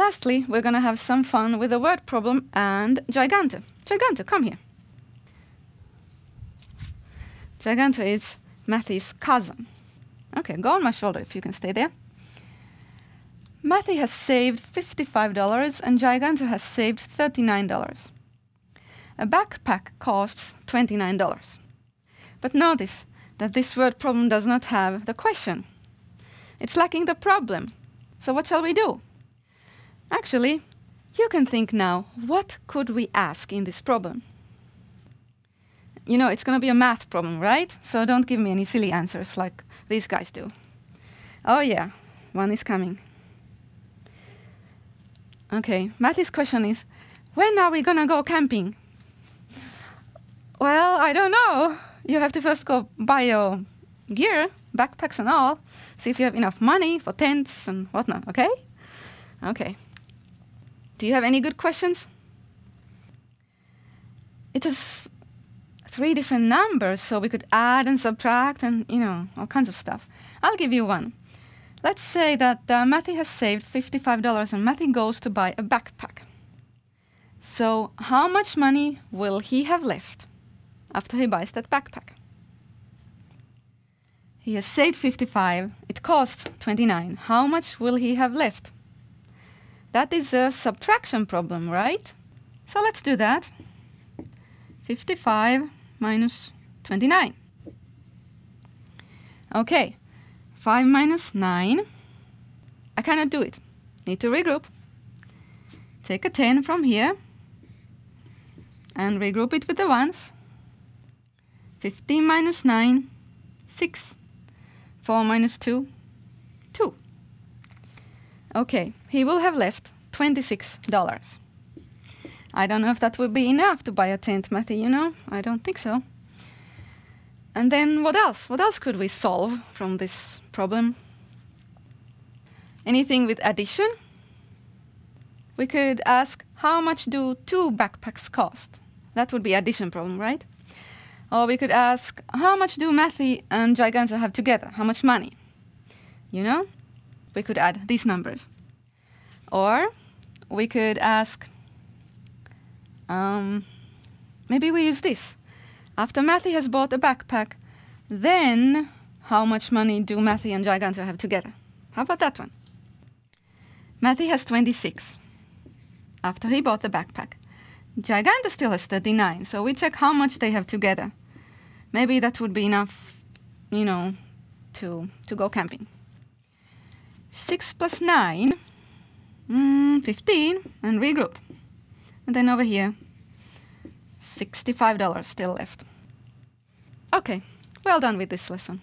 Lastly, we're to have some fun with a word problem and Giganto. Giganto, come here. Giganto is Mathy's cousin. Okay, go on my shoulder if you can stay there. Mathy has saved $55 and Giganto has saved $39. A backpack costs $29. But notice that this word problem does not have the question. It's lacking the problem. So what shall we do? Actually, you can think now, what could we ask in this problem? You know, it's going to be a math problem, right? So don't give me any silly answers like these guys do. Oh yeah, one is coming. Okay, Mathy's question is, when are we going to go camping? Well, I don't know. You have to first go buy your gear, backpacks and all, see if you have enough money for tents and whatnot, okay? Okay. Do you have any good questions? It is three different numbers, so we could add and subtract and, you know, all kinds of stuff. I'll give you one. Let's say that uh, Mathy has saved $55 and Mathy goes to buy a backpack. So how much money will he have left? after he buys that backpack. He has saved 55. It cost 29. How much will he have left? That is a subtraction problem, right? So let's do that. 55 minus 29. Okay, 5 minus 9. I cannot do it. Need to regroup. Take a 10 from here and regroup it with the ones. 15 minus 9, 6. 4 minus 2, 2. Okay, he will have left $26. I don't know if that would be enough to buy a tent, Mathy, you know? I don't think so. And then what else? What else could we solve from this problem? Anything with addition? We could ask, how much do two backpacks cost? That would be addition problem, right? Or we could ask, how much do Mathy and Giganto have together? How much money? You know? We could add these numbers. Or we could ask, um, maybe we use this. After Mathy has bought a backpack, then how much money do Mathy and Giganto have together? How about that one? Mathy has 26 after he bought the backpack. Giganto still has 39, so we check how much they have together maybe that would be enough, you know, to, to go camping. 6 plus 9, mm, 15, and regroup. And then over here, $65 still left. Okay, well done with this lesson.